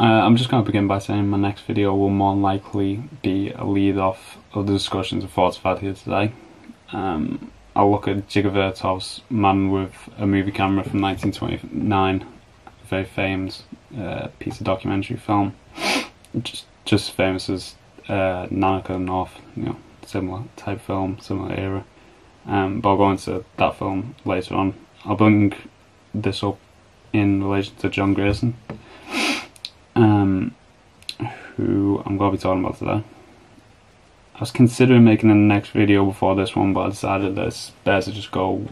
Uh, I'm just going to begin by saying my next video will more likely be a lead off of the discussions and thoughts I've had here today. Um, I'll look at Dziga Vertov's Man with a Movie Camera from 1929, a very famous uh, piece of documentary film, just just famous as uh, Nanook North, you know, similar type film, similar era. Um, but I'll go into that film later on. I'll bring this up in relation to John Grierson um, who I'm going to be talking about today. I was considering making the next video before this one, but I decided that it's better to just go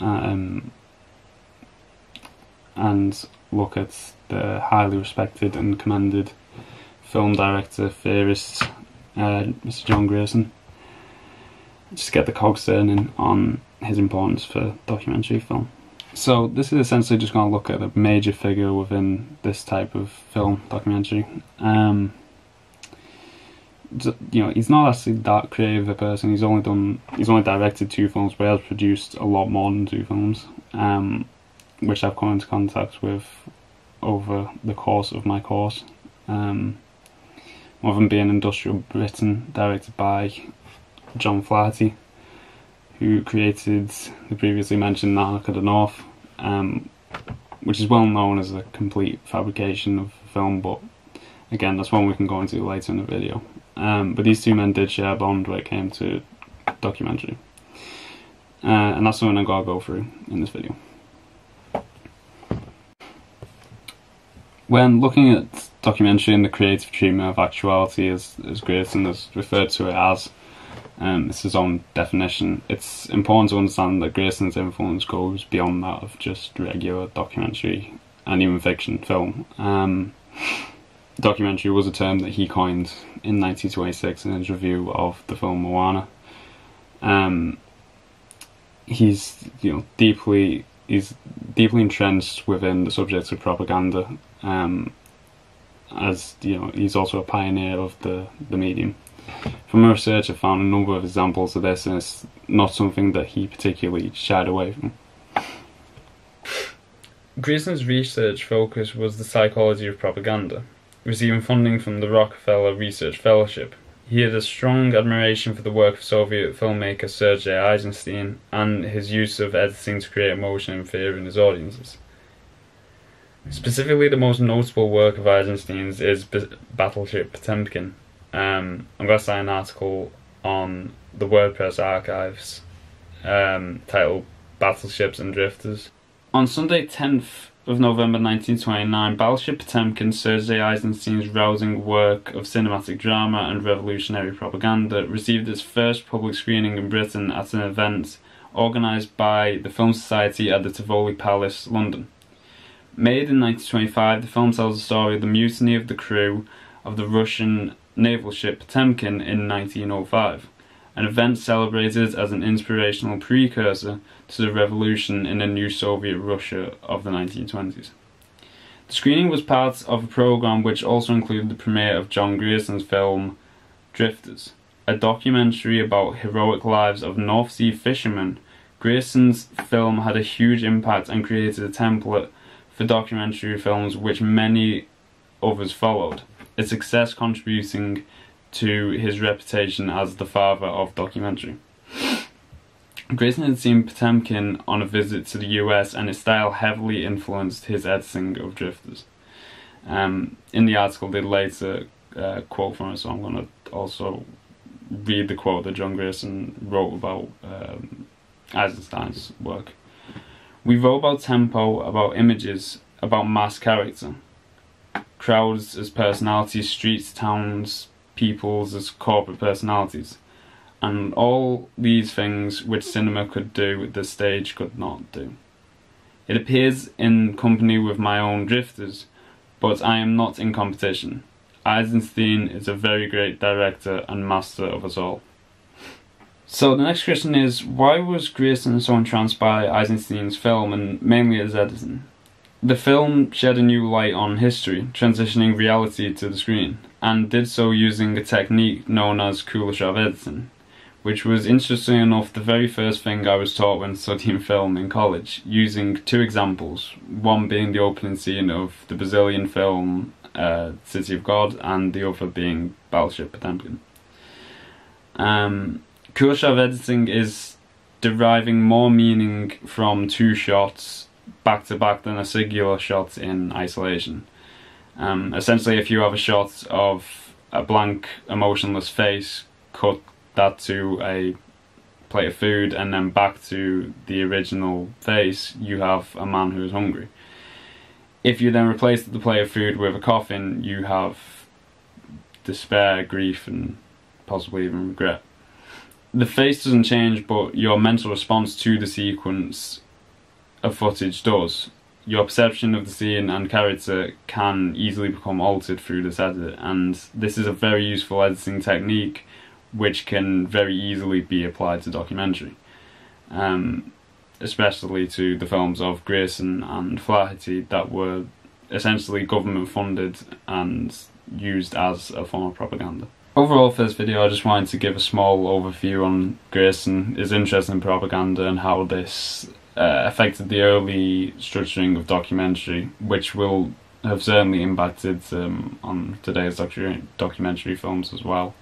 um, and look at the highly respected and commended film director, theorist, uh, Mr. John Grierson. Just get the cogs turning on his importance for documentary film. So this is essentially just going to look at a major figure within this type of film documentary. Um, you know, he's not actually that creative a person. He's only done, he's only directed two films, but he has produced a lot more than two films, um, which I've come into contact with over the course of my course. Um, one of them being Industrial Britain, directed by John Flaherty who created the previously mentioned Nanook of the North, um, which is well known as a complete fabrication of film, but again, that's one we can go into later in the video. Um, but these two men did share a bond when it came to documentary. Uh, and that's something I'm going to go through in this video. When looking at documentary and the creative treatment of actuality as, as Grierson has referred to it as, um, it's his own definition. It's important to understand that Grierson's influence goes beyond that of just regular documentary and even fiction film. Um, documentary was a term that he coined in 1926 in his review of the film Moana. Um, he's you know deeply he's deeply entrenched within the subject of propaganda. Um, as you know, he's also a pioneer of the the medium. From my research, I found a number of examples of this, and it's not something that he particularly shied away from. Grierson's research focus was the psychology of propaganda. Receiving funding from the Rockefeller Research Fellowship, he had a strong admiration for the work of Soviet filmmaker Sergei Eisenstein and his use of editing to create emotion and fear in his audiences. Specifically, the most notable work of Eisenstein's is Battleship Potemkin, um, I'm going to sign an article on the WordPress archives um, titled Battleships and Drifters. On Sunday, 10th of November 1929, Battleship Potemkin, Sergei Eisenstein's rousing work of cinematic drama and revolutionary propaganda, received its first public screening in Britain at an event organised by the Film Society at the Tivoli Palace, London. Made in 1925, the film tells the story of the mutiny of the crew of the Russian naval ship Potemkin in 1905, an event celebrated as an inspirational precursor to the revolution in the new Soviet Russia of the 1920s. The screening was part of a program which also included the premiere of John Grierson's film Drifters, a documentary about heroic lives of North Sea fishermen. Grierson's film had a huge impact and created a template for documentary films which many others followed success contributing to his reputation as the father of documentary. Grierson had seen Potemkin on a visit to the US and his style heavily influenced his editing of Drifters. Um, in the article, they later uh, quote from it, so I'm going to also read the quote that John Grierson wrote about um, Eisenstein's work. We wrote about tempo, about images, about mass character crowds as personalities, streets, towns, peoples as corporate personalities. And all these things which cinema could do, the stage could not do. It appears in company with my own drifters, but I am not in competition. Eisenstein is a very great director and master of us all. So the next question is, why was Grierson so entranced by Eisenstein's film and mainly his editing? The film shed a new light on history, transitioning reality to the screen, and did so using a technique known as Kuleshov editing, which was interesting enough the very first thing I was taught when studying film in college, using two examples, one being the opening scene of the Brazilian film uh, City of God, and the other being Battleship Potemkin. Um, Kuleshov editing is deriving more meaning from two shots back to back than a singular shot in isolation. Um, essentially, if you have a shot of a blank, emotionless face, cut that to a plate of food, and then back to the original face, you have a man who is hungry. If you then replace the plate of food with a coffin, you have despair, grief, and possibly even regret. The face doesn't change, but your mental response to the sequence of footage does. Your perception of the scene and character can easily become altered through this edit, and this is a very useful editing technique which can very easily be applied to documentary. Um, especially to the films of Grierson and Flaherty that were essentially government funded and used as a form of propaganda. Overall, for this video, I just wanted to give a small overview on Grierson, his interest in propaganda, and how this uh, affected the early structuring of documentary, which will have certainly impacted um, on today's docu- documentary films as well.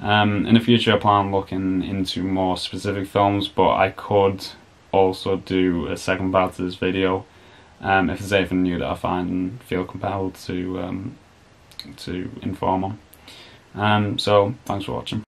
Um, in the future, I plan on looking into more specific films, but I could also do a second part to this video um, if there's anything new that I find and feel compelled to um, to inform on. Um, so, thanks for watching.